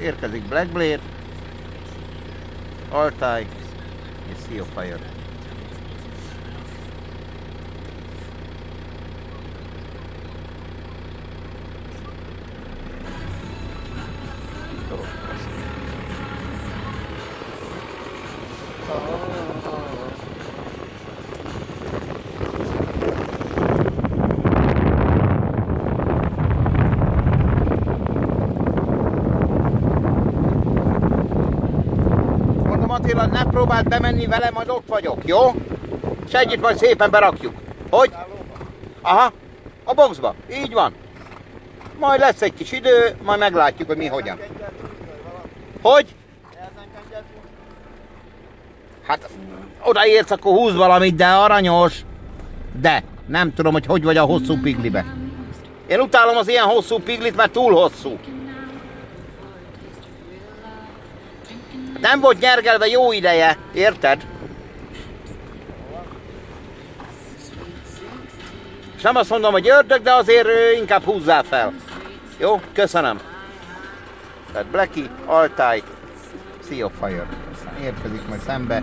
érkezik Black Blade, Altai és Sea of Fire. Mondom Attila, ne próbáld bemenni vele, majd ott vagyok, jó? És együtt majd szépen berakjuk. Hogy? Aha, a boxba, így van. Majd lesz egy kis idő, majd meglátjuk, hogy mi hogyan. Hogy? Hát odaérsz, akkor húz valamit, de aranyos. De nem tudom, hogy hogy vagy a hosszú piglibe. Én utálom az ilyen hosszú piglit, mert túl hosszú. Nem volt nyergelve jó ideje, érted? És nem azt mondom, hogy ördög, de azért inkább húzzál fel. Jó? Köszönöm. Tehát Blacky, Altai, Sea of Fire. Érkezik majd szembe